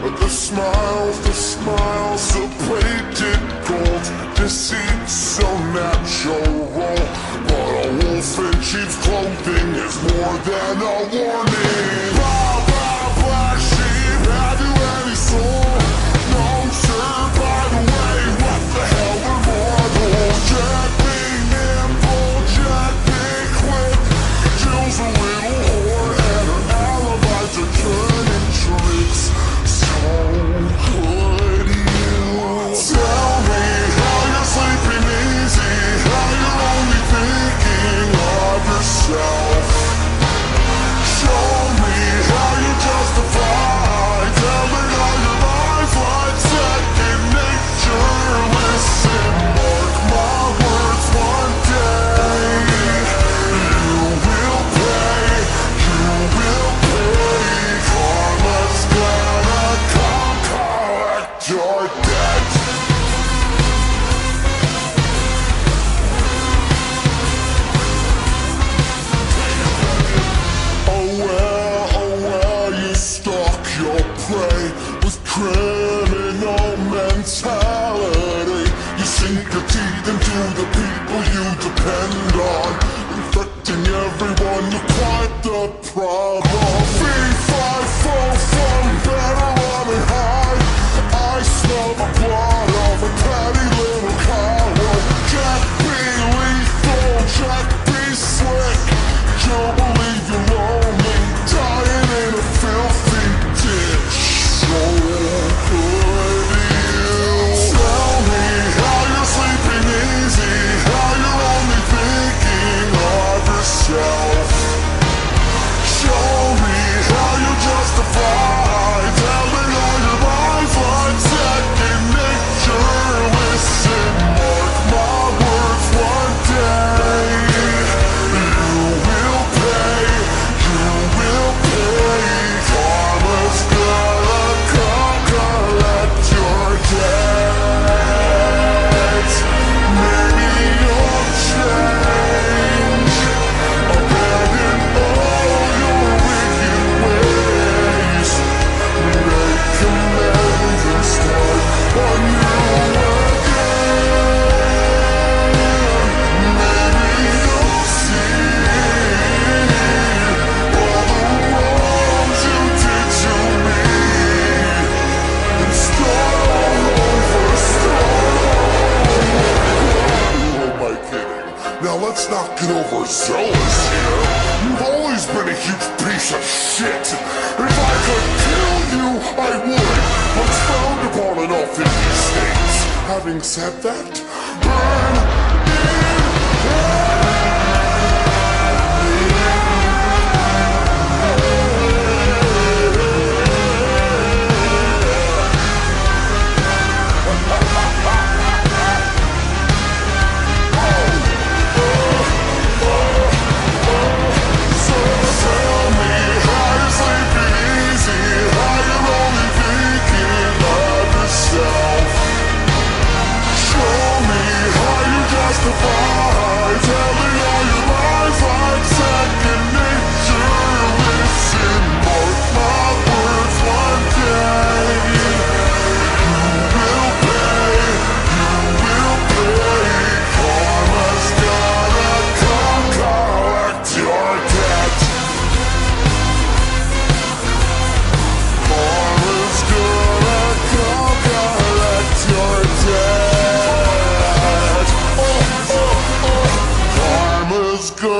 The smiles, the smiles of plated gold. This is so natural. But a wolf in sheep's clothing is more than a warning. are dead. Now let's not get overzealous here. You've always been a huge piece of shit. If I could kill you, I would. But found frowned upon enough in these states. Having said that, Good. go!